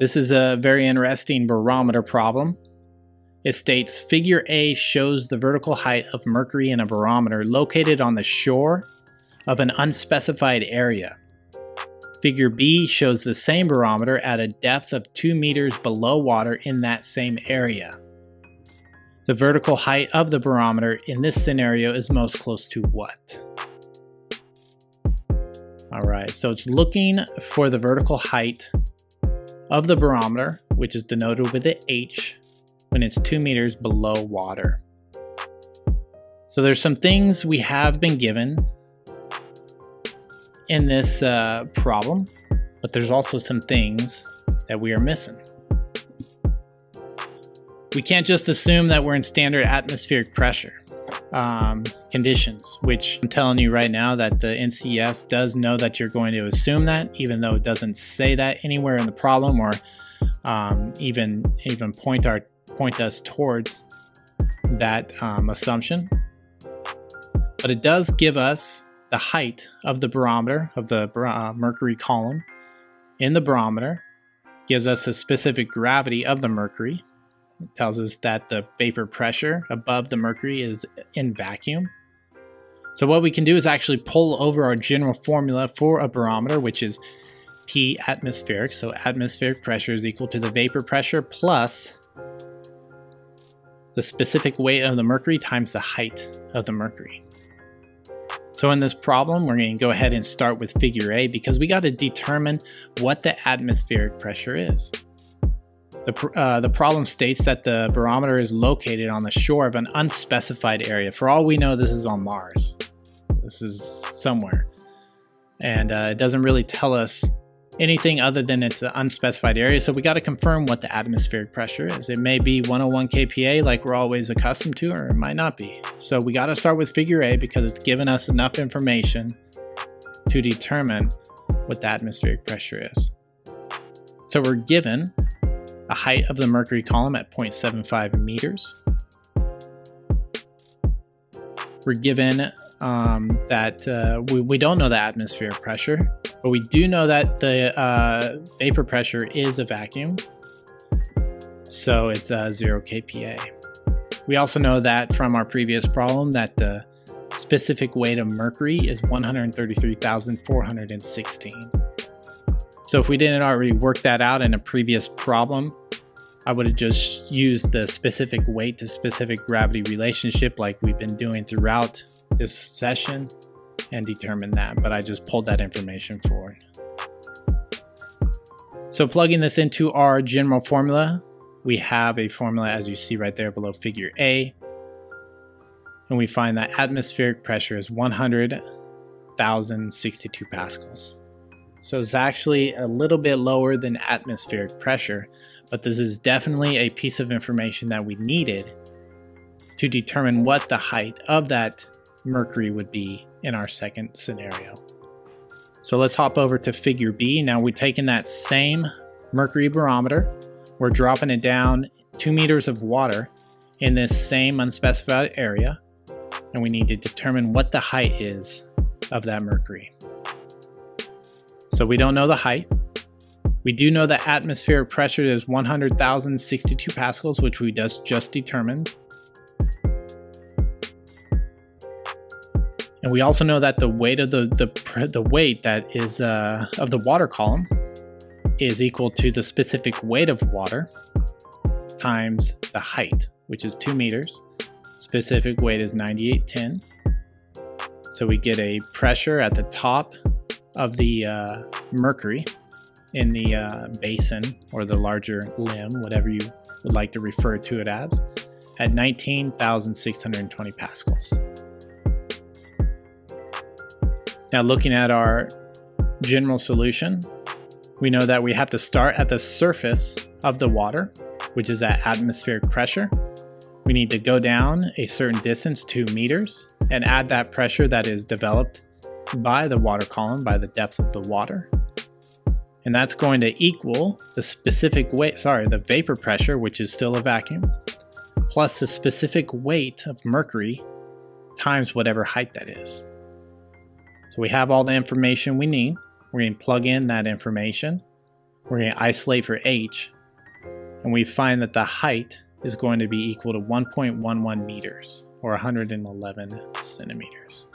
This is a very interesting barometer problem. It states figure A shows the vertical height of mercury in a barometer located on the shore of an unspecified area. Figure B shows the same barometer at a depth of 2 meters below water in that same area. The vertical height of the barometer in this scenario is most close to what? Alright, so it's looking for the vertical height of the barometer, which is denoted with the H, when it's two meters below water. So there's some things we have been given in this uh, problem, but there's also some things that we are missing. We can't just assume that we're in standard atmospheric pressure um, conditions, which I'm telling you right now that the NCEES does know that you're going to assume that, even though it doesn't say that anywhere in the problem or um, even even point our point us towards that um, assumption. But it does give us the height of the barometer of the uh, mercury column in the barometer, gives us a specific gravity of the mercury, it tells us that the vapor pressure above the mercury is in vacuum. So what we can do is actually pull over our general formula for a barometer, which is P atmospheric. So atmospheric pressure is equal to the vapor pressure plus the specific weight of the mercury times the height of the mercury. So in this problem, we're going to go ahead and start with figure A because we got to determine what the atmospheric pressure is. The, uh, the problem states that the barometer is located on the shore of an unspecified area. For all we know, this is on Mars. This is somewhere. And uh, it doesn't really tell us anything other than it's an unspecified area. So we got to confirm what the atmospheric pressure is. It may be 101 kPa like we're always accustomed to, or it might not be. So we got to start with figure A because it's given us enough information to determine what the atmospheric pressure is. So we're given a height of the mercury column at 0.75 meters. We're given um, that uh, we, we don't know the atmospheric pressure, but we do know that the uh, vapor pressure is a vacuum. So it's uh, 0 kPa. We also know that from our previous problem that the specific weight of mercury is 133,416. So if we didn't already work that out in a previous problem, I would have just used the specific weight to specific gravity relationship like we've been doing throughout this session and determine that, but I just pulled that information forward. So plugging this into our general formula, we have a formula as you see right there below figure A, and we find that atmospheric pressure is 100,062 pascals. So it's actually a little bit lower than atmospheric pressure, but this is definitely a piece of information that we needed to determine what the height of that mercury would be in our second scenario. So let's hop over to figure B. Now we've taken that same mercury barometer, we're dropping it down two meters of water in this same unspecified area, and we need to determine what the height is of that mercury. So we don't know the height. We do know that atmospheric pressure is 100,062 pascals, which we just, just determined. And we also know that the weight of the, the, the weight that is uh, of the water column is equal to the specific weight of water times the height, which is two meters. Specific weight is 9810. So we get a pressure at the top of the uh, mercury in the uh, basin or the larger limb, whatever you would like to refer to it as, at 19,620 pascals. Now looking at our general solution, we know that we have to start at the surface of the water, which is at atmospheric pressure. We need to go down a certain distance, two meters, and add that pressure that is developed by the water column by the depth of the water. And that's going to equal the specific weight, sorry, the vapor pressure, which is still a vacuum, plus the specific weight of mercury times whatever height that is. So we have all the information we need. We're going to plug in that information. we're going to isolate for h, and we find that the height is going to be equal to 1.11 meters, or 111 centimeters.